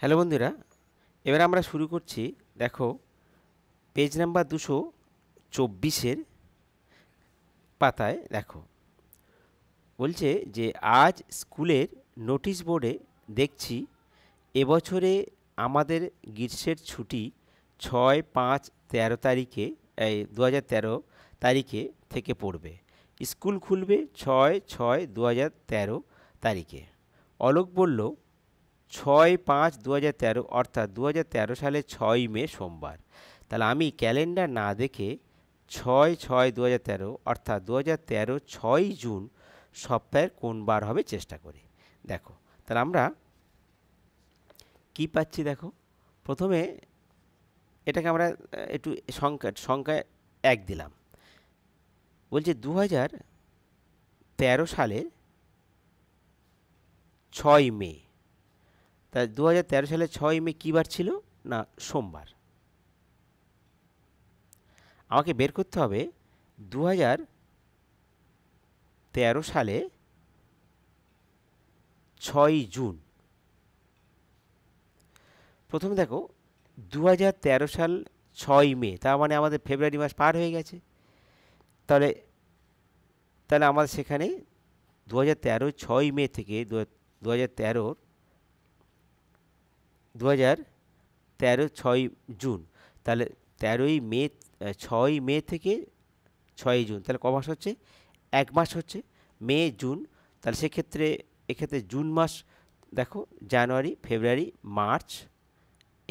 Hello বন্ধুরা, এবার আমরা শুরু করছি, দেখো পেজ নাম্বার দুশো চব্বিশের পাতায়, দেখো, বলছে যে আজ স্কুলের নোটিশ বোর্ডে দেখছি, এবছরে আমাদের গ্রীষ্মের ছুটি ছয় পাঁচ তেরো তারিখে, এই দু তেরো তারিখে থেকে পড়বে। স্কুল খুলবে ছয় ছয় দু তেরো তারিখে। অলোক বলল ছয় পাঁচ দু তেরো, অর্থাৎ দু তেরো সালের ছয় মে সোমবার। তাহলে আমি ক্যালেন্ডার না দেখে ছয় ছয় দু তেরো, অর্থাৎ দু তেরো ছয় জুন সপ্তাহের কোন বার হবে চেষ্টা করি। দেখো, তাহলে আমরা কি পাচ্ছি দেখো? প্রথমে এটাকে আমরা একটু সংখ্যা সংখ্যায় এক দিলাম। বলছে দু হাজার তেরো সালের ছয় মে। তা দু সালের ছয় মে কী বার ছিল? না, সোমবার। আমাকে বের করতে হবে দু তেরো সালে ছয় জুন। প্রথমে দেখো দু হাজার তেরো সাল ছয় মে, তার মানে আমাদের ফেব্রুয়ারি মাস পার হয়ে গেছে। তাহলে তাহলে আমাদের সেখানে দু হাজার তেরো, ছয় মে থেকে দু হাজার তেরোর দু হাজার তেরো ছয় জুন। তাহলে তেরোই মে ছয় মে থেকে ছয়ই জুন। তাহলে ক মাস হচ্ছে? এক মাস হচ্ছে। মে, জুন। তাহলে সেক্ষেত্রে, এক্ষেত্রে জুন মাস, দেখো, জানুয়ারি, ফেব্রুয়ারি, মার্চ,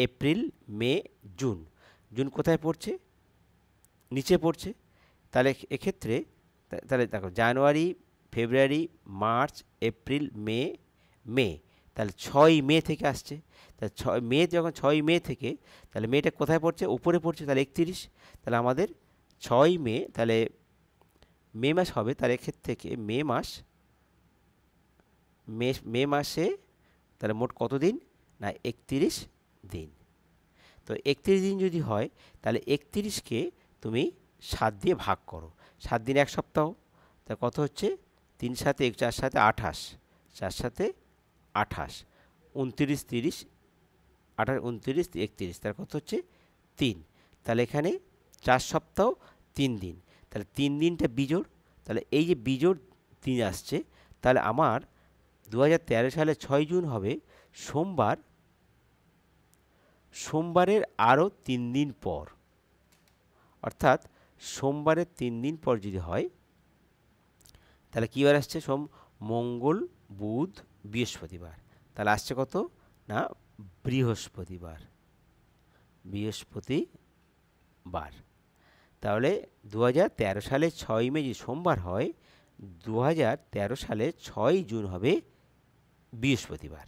এপ্রিল, মে, জুন। জুন কোথায় পড়ছে? নিচে পড়ছে। তাহলে এক্ষেত্রে তাহলে দেখো, জানুয়ারি, ফেব্রুয়ারি, মার্চ, এপ্রিল, মে মে। তাহলে ছয় মে থেকে আসছে। তাহলে ছয় মে যখন ছয় মে থেকে, তাহলে মেটা কোথায় পড়ছে? উপরে পড়ছে, তাহলে একত্রিশ। তাহলে আমাদের ছয় মে, তাহলে মে মাস হবে তার এক্ষেত্রে থেকে মে মাস, মে মে মাসে তাহলে মোট কত দিন? না, একত্রিশ দিন। তো একত্রিশ দিন যদি হয়, তাহলে একত্রিশকে তুমি সাত দিয়ে ভাগ করো। সাত দিন এক সপ্তাহ। তা কত হচ্ছে? তিন সাথে এক, চার সাথে আঠাশ। চার সাথে আঠাশ, উনত্রিশ, তিরিশ, আঠাশ, উনত্রিশ, একত্রিশ, তার কত হচ্ছে? তিন। তাহলে এখানে চার সপ্তাহ, তিন দিন। তাহলে তিন দিনটা বিজোড়, তাহলে এই যে বিজোড় দিন আসছে, তাহলে আমার দু হাজার তেরো সালে ছয় জুন হবে, সোমবার, সোমবারের আরও তিন দিন পর। অর্থাৎ সোমবারের তিন দিন পর যদি হয়, তাহলে কী বার আসছে? সোম, মঙ্গল, বুধ বৃহস্পতিবার। তাহলে আসছে কত? না, বৃহস্পতিবার। বৃহস্পতিবার। তাহলে দু হাজার তেরো সালে ছয় মে যদি সোমবার হয় দু হাজার তেরো সালে ছয় জুন হবে বৃহস্পতিবার।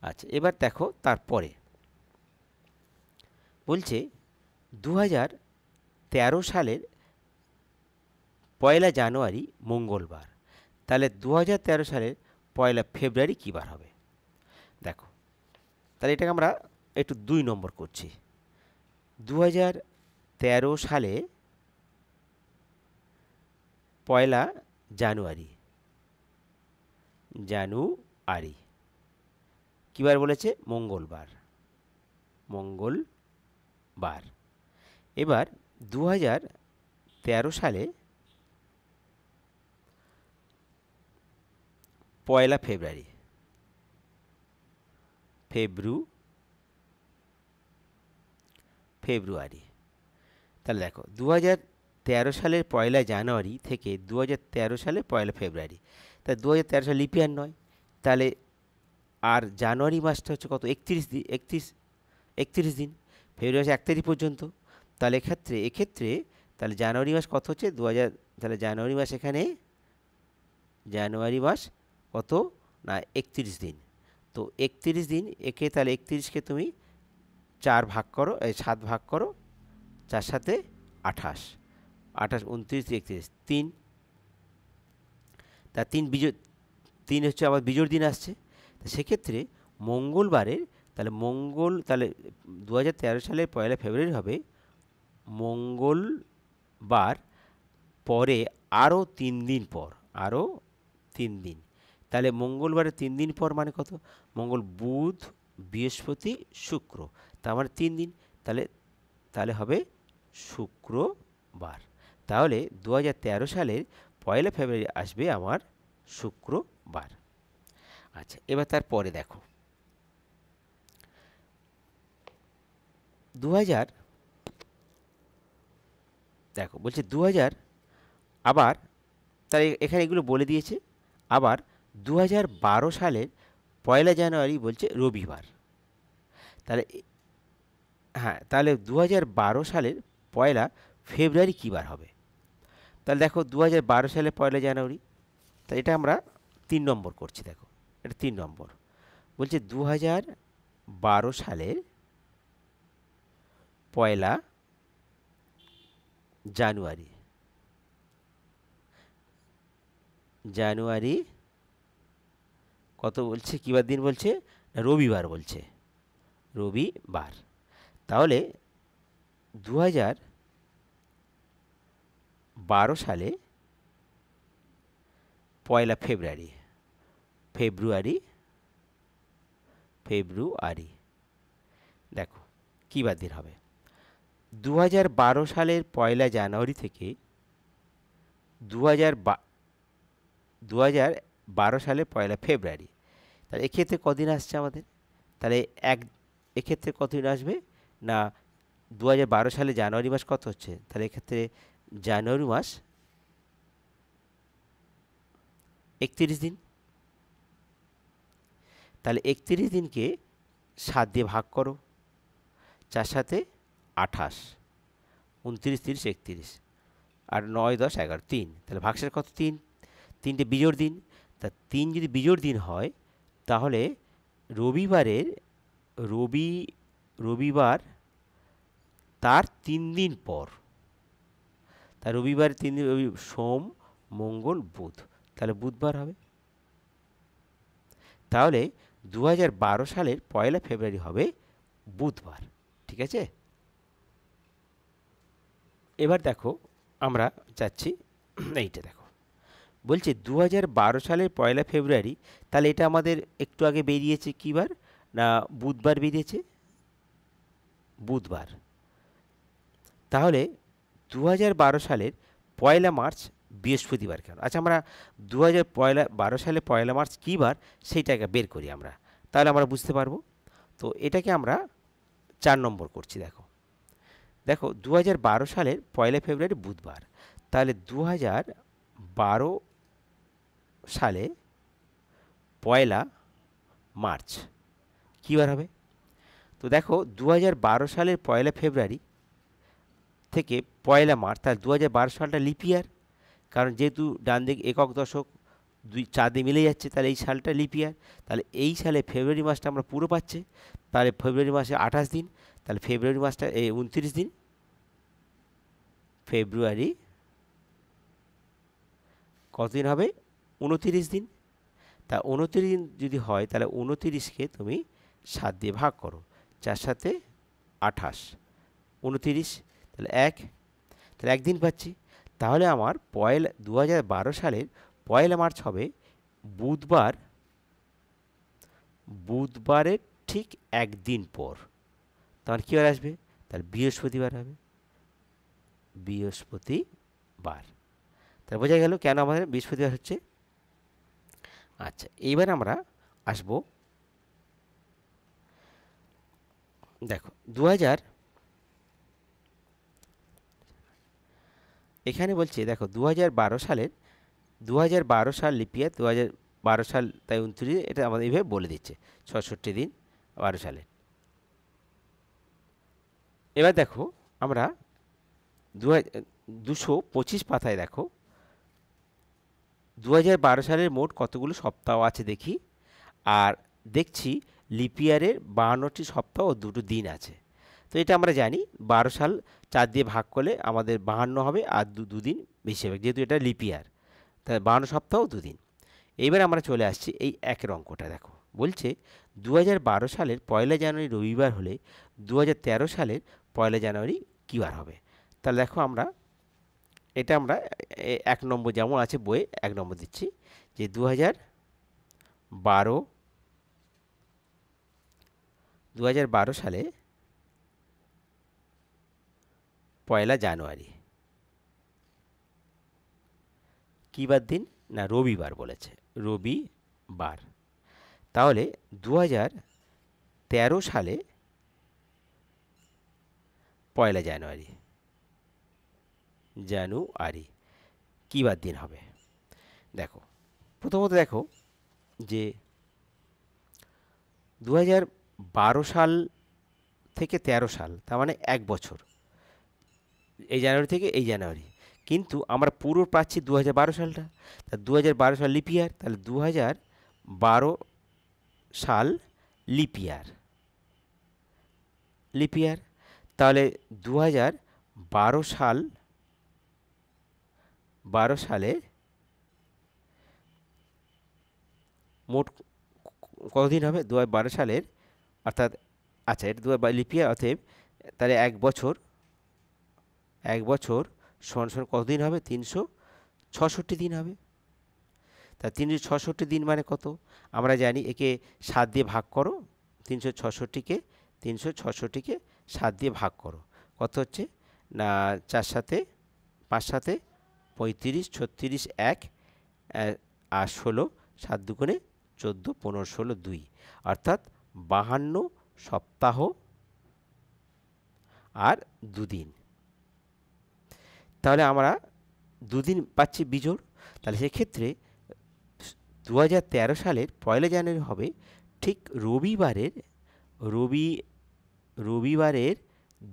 আচ্ছা এবার দেখো তারপরে। বলছে দু সালের পয়লা জানুয়ারি মঙ্গলবার। তাহলে দু সালের পয়লা ফেব্রুয়ারি কী বার হবে? দেখো, তাহলে এটাকে আমরা একটু দুই নম্বর করছি। দু তেরো সালে পয়লা জানুয়ারি জানুয়ারি কীবার বলেছে? মঙ্গলবার মঙ্গলবার। এবার দু তেরো সালে পয়লা ফেব্রুয়ারি। ফেব্রু, ফেব্রুয়ারি। তাহলে দেখো দু তেরো সালের পয়লা জানুয়ারি থেকে দু তেরো সালে পয়লা ফেব্রুয়ারি। তা দু হাজার তেরো সাল লিপিয়ার নয়। তাহলে আর জানুয়ারি মাসটা হচ্ছে কত? একত্রিশ দিন একত্রিশ একত্রিশ দিন। ফেব্রুয়ারি এক তারিখ পর্যন্ত। তাহলে এক্ষেত্রে এক্ষেত্রে তাহলে জানুয়ারি মাস কত হচ্ছে? দু হাজার তাহলে জানুয়ারি মাস এখানে, জানুয়ারি মাস কত? না, একত্রিশ দিন। তো একত্রিশ দিন, একে তাহলে একত্রিশকে তুমি চার ভাগ করো, এই সাত ভাগ করো চার সাথে আঠাশ। আঠাশ, উনত্রিশ, একত্রিশ, তিন। তা তিন বিজয়, তিন হচ্ছে আবার বিজোড় দিন আসছে। তা সেক্ষেত্রে মঙ্গলবারের, তাহলে মঙ্গল, তাহলে দু হাজার তেরো সালের পয়লা ফেব্রুয়ারি হবে মঙ্গলবার পরে আরও তিন দিন পর, আরও তিন দিন। তাহলে মঙ্গলবারে তিন দিন পর মানে কত? মঙ্গল, বুধ, বৃহস্পতি, শুক্র। তার মানে তিন দিন। তাহলে তাহলে হবে শুক্রবার। তাহলে দু হাজার তেরো সালের পয়লা ফেব্রুয়ারি আসবে আমার শুক্রবার। আচ্ছা এবার তারপরে দেখো। দু হাজার দেখো, বলছে দু হাজার আবার তার এখানে এগুলো বলে দিয়েছে, আবার দু বারো সালের পয়লা জানুয়ারি বলছে রবিবার। তাহলে হ্যাঁ তাহলে দু বারো সালের পয়লা ফেব্রুয়ারি কী বার হবে? তাহলে দেখো দু বারো সালে পয়লা জানুয়ারি, তা এটা আমরা তিন নম্বর করছি, দেখো, এটা তিন নম্বর। বলছে দু বারো সালের পয়লা জানুয়ারি জানুয়ারি কত বলছে কিবার দিন বলছে? রবিবার বলছে। রবিবার। তাহলে দু হাজার বারো সালে পয়লা ফেব্রুয়ারি ফেব্রুয়ারি ফেব্রুয়ারি। দেখো, কী বার দিন হবে? দু বারো সালের পয়লা জানুয়ারি থেকে দু হাজার বারো সালে পয়লা ফেব্রুয়ারি। তাহলে এক্ষেত্রে কদিন আসছে আমাদের? তাহলে এক, এক্ষেত্রে কতদিন আসবে? না দু বারো সালে জানুয়ারি মাস কত হচ্ছে? তাহলে এক্ষেত্রে জানুয়ারি মাস একত্রিশ দিন। তাহলে একত্রিশ দিনকে সাত দিয়ে ভাগ করো। চার সাথে আঠাশ। উনত্রিশ, তিরিশ, একত্রিশ। আর নয়, দশ, এগারো, তিন। তাহলে ভাগশের কত? তিন। তিনটে বিজোড় দিন। তা তিন যদি বিজোড় দিন হয়, তাহলে রবিবারের রবি, রবিবার তার তিন দিন পর। তা রবিবার তিন দিন সোম, মঙ্গল, বুধ। তাহলে বুধবার হবে। তাহলে দু হাজার বারো সালের পয়লা ফেব্রুয়ারি হবে বুধবার, ঠিক আছে? এবার দেখো, আমরা যাচ্ছি, এইটা দেখো। বলছে দু হাজার বারো সালের পয়লা ফেব্রুয়ারি, তাহলে এটা আমাদের একটু আগে বেরিয়েছে কী বার? না, বুধবার বেরিয়েছে? বুধবার। তাহলে দু হাজার বারো সালের পয়লা মার্চ বৃহস্পতিবার কেন? আচ্ছা আমরা দু হাজার পয়লা, বারো সালে পয়লা মার্চ কী বার, সেইটাকে বের করি আমরা। তাহলে আমরা বুঝতে পারব। তো এটাকে আমরা চার নম্বর করছি, দেখো। দেখো দু হাজার বারো সালের পয়লা ফেব্রুয়ারি বুধবার। তাহলে দু বারো সালে পয়লা মার্চ। কী বার হবে? তো দেখো দু হাজার বারো সালের পয়লা ফেব্রুয়ারি থেকে পয়লা মার্চ, তাহলে দু হাজার বারো সালটা লিপিয়ার কারণ যেহেতু ডান দিক একক দশক, দুই চাঁদে মিলে যাচ্ছে, তাহলে এই সালটা লিপিয়ার তাহলে এই সালে ফেব্রুয়ারি মাসটা আমরা পুরো পাচ্ছে, তাহলে ফেব্রুয়ারি মাসে আঠাশ দিন, তাহলে ফেব্রুয়ারি মাসটা এই উনত্রিশ দিন। ফেব্রুয়ারি কতদিন হবে? উনতিরিশ দিন। তা উনতিরিশ দিন যদি হয়, তাহলে উনতিরিশকে তুমি সাত দিয়ে ভাগ করো। চার সাথে আঠাশ। উনতিরিশ, তাহলে এক। তাহলে একদিন পাচ্ছি। তাহলে আমার পয়লা দু সালের পয়লা মার্চ হবে বুধবার। বুধবারের ঠিক একদিন পর। তখন কী বার আসবে? তাহলে বৃহস্পতিবার হবে। বৃহস্পতিবার। তাহলে বোঝা গেল কেন আমাদের বৃহস্পতিবার হচ্ছে আচ্ছা এইবার আমরা আসব দেখো দু হাজার এখানে বলছে, দেখো দু হাজার বারো সালের দু হাজার বারো সাল লিপিয়ার দু হাজার বারো সাল তাই উনত্রিশ, এটা আমাদের এইভাবে বলে দিচ্ছে, ছষট্টি দিন বারো সালে। এবার দেখো, আমরা দু হাজার দুশো পঁচিশ পাতায় দেখো দু সালের মোট কতগুলো সপ্তাহ আছে দেখি? আর দেখছি লিপিয়ারের বাহান্নটি সপ্তাহ ও দুটো দিন আছে। তো এটা আমরা জানি, বারো সাল চার দিয়ে ভাগ করলে আমাদের বাহান্ন হবে আর দু দুদিন বেশি হবে, যেহেতু এটা লিপিয়ার তাহলে বাহান্ন সপ্তাহ দুদিন এইবার আমরা চলে আসছি এই একের অঙ্কটা, দেখো। বলছে দু হাজার বারো সালের পয়লা জানুয়ারি রবিবার হলে দু হাজার তেরো সালের পয়লা জানুয়ারি কী বার হবে। তাহলে দেখো আমরা এটা আমরা এক নম্বর যেমন আছে বইয়ে এক নম্বর দিচ্ছি যে দু হাজার বারো দু হাজার বারো সালে পয়লা জানুয়ারি। কী বার দিন? না, রবিবার বলেছে। রবিবার। তাহলে দু হাজার তেরো সালে পয়লা জানুয়ারি। জানুয়ারি কী বার দিন হবে? দেখো, প্রথমত দেখো যে দু বারো সাল থেকে ১৩ সাল, তার মানে এক বছর। এই জানুয়ারি থেকে এই জানুয়ারি। কিন্তু আমরা পুরো পাচ্ছি দু বারো সালটা। তা দু বারো সাল লিপিয়ার তাহলে দু বারো সাল লিপিয়ার লিপিয়ার তাহলে দু বারো সাল বারো সালে মোট কতদিন হবে? দু বারো সালের, অর্থাৎ আচ্ছা এটা দু লিপিয়ার অতএব তাহলে এক বছর এক বছর সমান সমান কতদিন হবে? তিনশো ছষট্টি দিন হবে। তা তিনশো ছষট্টি দিন মানে কত? আমরা জানি একে সাত দিয়ে ভাগ করো, তিনশো ছষট্টিকে তিনশো ছষট্টিকে সাত দিয়ে ভাগ করো। কত হচ্ছে? না, চার সাথে, পাঁচ সাথে পঁয়ত্রিশ, ছত্রিশ, এক আর ষোলো, সাত দুগুণে চোদ্দ, পনেরো, ষোলো, দুই। অর্থাৎ বাহান্ন সপ্তাহ আর দুদিন। তাহলে আমরা দুদিন পাচ্ছি বিজোড়। তাহলে সেক্ষেত্রে দু হাজার তেরো সালের পয়লা জানুয়ারি হবে ঠিক রবিবারের, রবি, রবিবারের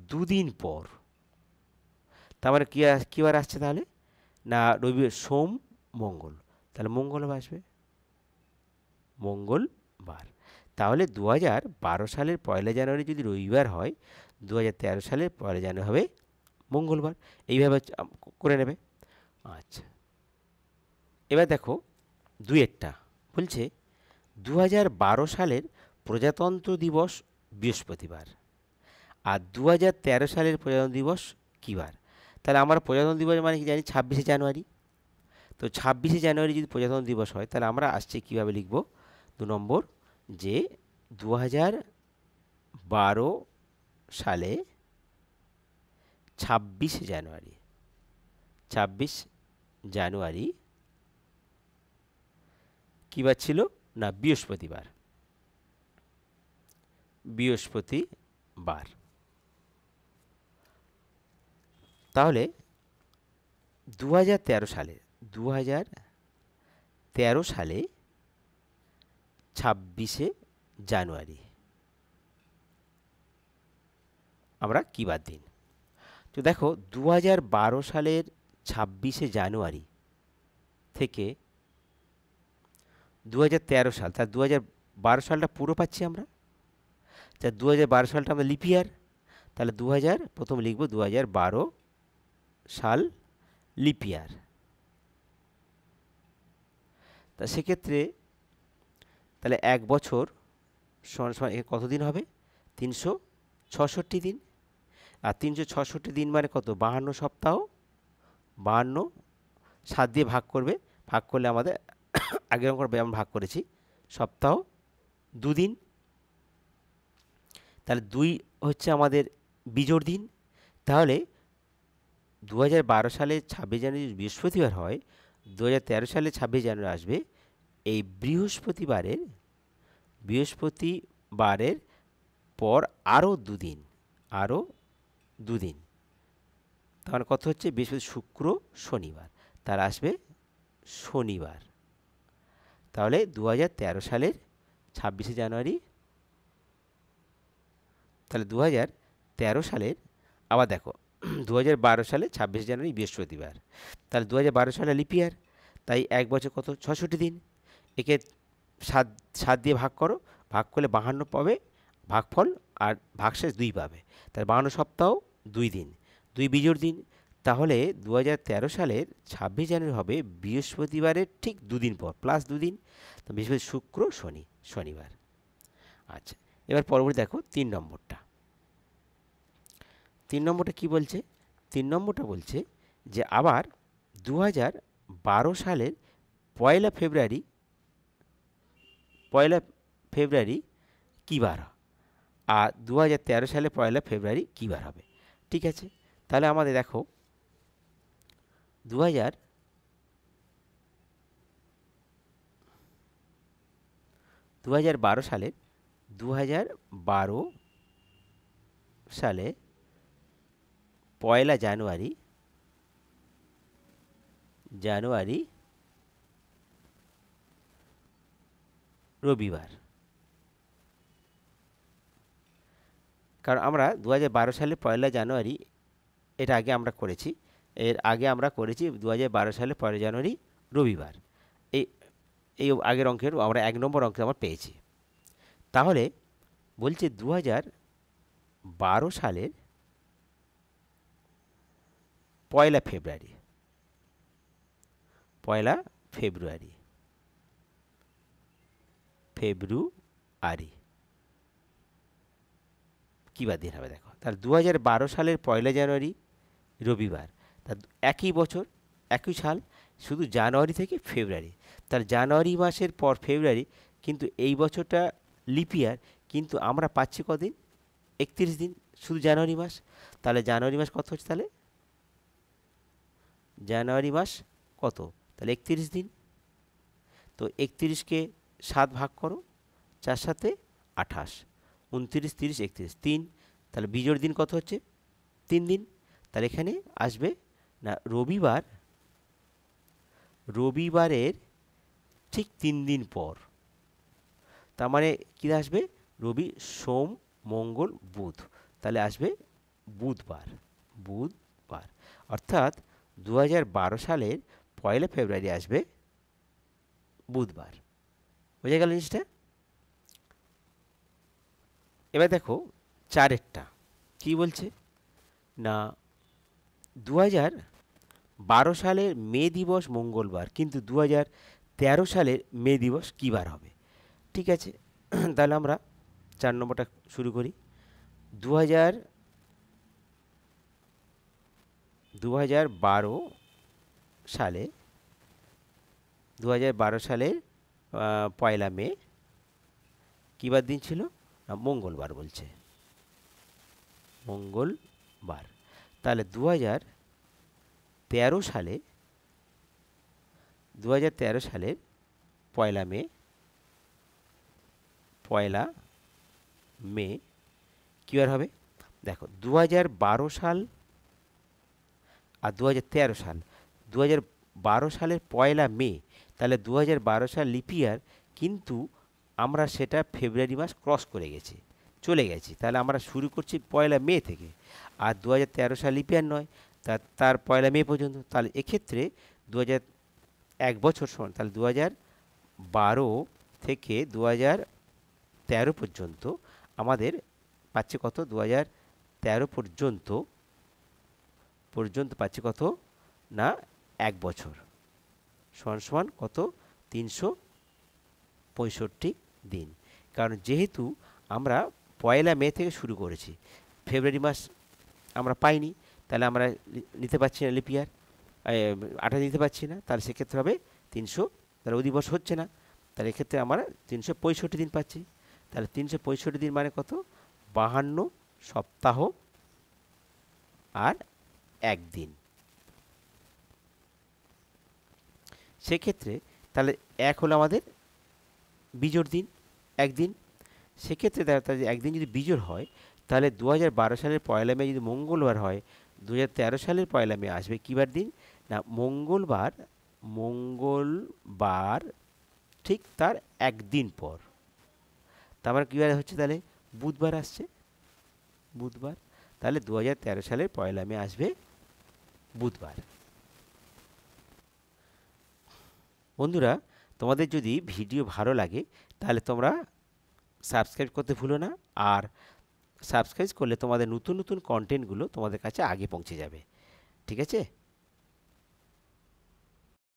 দুদিন পর। তার মানে কী কী বার আসছে তাহলে? না রবিবার সোম, মঙ্গল। তাহলে মঙ্গলবার আসবে? মঙ্গলবার। তাহলে দু বারো সালের পয়লা জানুয়ারি যদি রবিবার হয় দু হাজার তেরো সালের পয়লা জানুয়ারি হবে মঙ্গলবার। এইভাবে করে নেবে। আচ্ছা। এবার দেখো, দুয়েরটা। বলছে দু হাজার বারো সালের প্রজাতন্ত্র দিবস বৃহস্পতিবার। আর দু হাজার তেরো সালের প্রজাতন্ত্র দিবস কী বার তাহলে আমরা প্রজাতন্ত্র দিবস মানে কি জানি? ছাব্বিশে জানুয়ারি। তো ছাব্বিশে জানুয়ারি যদি প্রজাতন্ত্র দিবস হয়, তাহলে আমরা আসছে কীভাবে লিখব? দু নম্বর যে দু বারো সালে ছাব্বিশে জানুয়ারি, ছাব্বিশ জানুয়ারি কী বার ছিল? না, বৃহস্পতিবার। বৃহস্পতিবার। তাহলে দু হাজার তেরো সালে দু সালে ছাব্বিশে জানুয়ারি। আমরা কী বার দিন? তো দেখো দু হাজার বারো সালের ছাব্বিশে জানুয়ারি থেকে দু হাজার তেরো সাল তার দু সালটা পুরো পাচ্ছি আমরা? তা দু সালটা আমরা লিপিয়ার তাহলে দু হাজার প্রথম লিখব দু সাল লিপিয়ার তা সেক্ষেত্রে তাহলে এক বছর সমান সমান কতদিন হবে? তিনশো ছষট্টি দিন। আর তিনশো ছষট্টি দিন মানে কত? বাহান্ন সপ্তাহ। বাহান্ন। সাত দিয়ে ভাগ করবে। ভাগ করলে আমাদের আগের অঙ্ক ব্যায়াম ভাগ করেছি, সপ্তাহ দুদিন। তাহলে দুই হচ্ছে আমাদের বিজোড় দিন। তাহলে দু হাজার বারো সালে ছাব্বিশ জানুয়ারি বৃহস্পতিবার হয় দু হাজার তেরো সালে ছাব্বিশ জানুয়ারি আসবে এই বৃহস্পতিবারের বৃহস্পতিবারের পর আরও দুদিন আরও দুদিন। তখন কত হচ্ছে? বৃহস্পতি, শুক্র, শনিবার। তার আসবে শনিবার। তাহলে দু হাজার তেরো সালের ছাব্বিশে জানুয়ারি, তাহলে দু হাজার তেরো সালের, আবার দেখো দু হাজার বারো সালে ছাব্বিশে জানুয়ারি বৃহস্পতিবার। তাহলে দু হাজার বারো সালে লিপিয়ার তাই এক বছর কত? ছষট্টি দিন। একে সাত সাত দিয়ে ভাগ করো। ভাগ করলে বাহান্ন পাবে, ভাগফল আর ভাগশেষ দুই পাবে। তাহলে বাহান্ন সপ্তাহ, দুই দিন। দুই বিজোড় দিন। তাহলে দু হাজার তেরো সালের ছাব্বিশ জানুয়ারি হবে বৃহস্পতিবারের ঠিক দুদিন পর প্লাস দুদিন। তো বৃহস্পতি শুক্র, শনি, শনিবার। আচ্ছা এবার পরবর্তী দেখো, তিন নম্বরটা। তিন নম্বরটা কি বলছে? তিন নম্বরটা বলছে যে আবার দু বারো সালের পয়লা ফেব্রুয়ারি পয়লা ফেব্রুয়ারি কী বার আর দু হাজার তেরো সালে পয়লা ফেব্রুয়ারি কী বার হবে? ঠিক আছে? তাহলে আমাদের দেখো দু হাজার দু হাজার বারো সালে দু হাজার সালে পয়লা জানুয়ারি জানুয়ারি রবিবার। কারণ আমরা দু হাজার বারো সালে পয়লা জানুয়ারি, এটা আগে আমরা করেছি, এর আগে আমরা করেছি দু হাজার বারো সালে পয়লা জানুয়ারি রবিবার। এই এই আগের অঙ্কের আমরা এক নম্বর অঙ্কে আমরা পেয়েছি। তাহলে বলছে দু সালের পয়লা ফেব্রুয়ারি। পয়লা ফেব্রুয়ারি। ফেব্রুয়ারি। কী বার দিন হবে দেখো। তাহলে দু সালের পয়লা জানুয়ারি, রবিবার। তা একই বছর, একই সাল, শুধু জানুয়ারি থেকে ফেব্রুয়ারি। তার জানুয়ারি মাসের পর ফেব্রুয়ারি, কিন্তু এই বছরটা লিপিয়ার কিন্তু আমরা পাচ্ছি কদিন? একত্রিশ দিন, শুধু জানুয়ারি মাস। তাহলে জানুয়ারি মাস কত হচ্ছে তাহলে? জানুয়ারি মাস কত? তাহলে একত্রিশ দিন। তো একত্রিশকে সাত ভাগ করো, চার সাথে আঠাশ। উনত্রিশ, তিরিশ, একত্রিশ। তিন, তাহলে বিজোর দিন কত হচ্ছে? তিন দিন। তাহলে এখানে আসবে না, রবিবার, রবিবারের ঠিক তিন দিন পর। তার মানে কী আসবে? রবি, সোম, মঙ্গল, বুধ। তাহলে আসবে বুধবার বুধবার। অর্থাৎ দু হাজার বারো সালের পয়লা ফেব্রুয়ারি আসবে বুধবার। বোঝা গেল জিনিসটা? এবার দেখো, চারেরটা। কি বলছে? না দু বারো সালের মে দিবস মঙ্গলবার, কিন্তু দু তেরো সালের মে দিবস কী বার হবে? ঠিক আছে, তাহলে আমরা চার নম্বরটা শুরু করি। দু হাজার হাজার দু হাজার বারো সালে দু হাজার বারো সালের পয়লা মে, কী বার দিন ছিল? না, মঙ্গলবার বলছে। মঙ্গলবার। তাহলে দু তেরো সালে দু তেরো সালের পয়লা মে পয়লা মে কী হবে? দেখো দু হাজার বারো সাল আর দু হাজার তেরো সাল দু বারো সালের পয়লা মে, তাহলে দু বারো সাল লিপিয়ার কিন্তু আমরা সেটা ফেব্রুয়ারি মাস ক্রস করে গেছি, চলে গেছি। তাহলে আমরা শুরু করছি পয়লা মে থেকে। আর দু হাজার তেরো সাল লিপিয়ার নয়, তা, তার পয়লা মে পর্যন্ত, তাহলে এক্ষেত্রে দু হাজার এক বছর সমান, তাহলে দু হাজার বারো থেকে দু হাজার তেরো পর্যন্ত আমাদের পাচ্ছে কত? দু হাজার তেরো পর্যন্ত পর্যন্ত পাচ্ছে কত? না, এক বছর। সমান সমান কত? তিনশো পঁয়ষট্টি দিন। কারণ যেহেতু আমরা পয়লা মে থেকে শুরু করেছি, ফেব্রুয়ারি মাস আমরা পাইনি, তাহলে আমরা নিতে পারছি না লিপিয়ার আটা নিতে পারছি না, তাহলে সেক্ষেত্রে হবে তিনশো, তাহলে অধিবর্ষ হচ্ছে না। তাহলে এক্ষেত্রে আমরা তিনশো পঁয়ষট্টি দিন পাচ্ছি। তাহলে তিনশো পঁয়ষট্টি দিন মানে কত? বাহান্ন সপ্তাহ আর একদিন। সেক্ষেত্রে তাহলে এক হলো আমাদের বিজোর দিন, একদিন। সেক্ষেত্রে তাহলে একদিন যদি বিজোর হয়, তাহলে দু হাজার বারো সালের পয়লা মে যদি মঙ্গলবার হয় দু হাজার তেরো সালের পয়লা মে আসবে কীবার দিন? না, মঙ্গলবার মঙ্গলবার ঠিক তার একদিন পর। তার মানে কীবার হচ্ছে তাহলে? বুধবার আসছে। বুধবার। তাহলে দু হাজার তেরো সালের পয়লা মে আসবে বুধবার। বন্ধুরা, তোমাদের যদি ভিডিও ভালো লাগে, তাহলে তোমরা সাবস্ক্রাইব করতে ভুলো না, আর সাবস্ক্রাইব করলে তোমাদের নতুন নতুন কন্টেন্টগুলো তোমাদের কাছে আগে পৌঁছে যাবে। ঠিক আছে?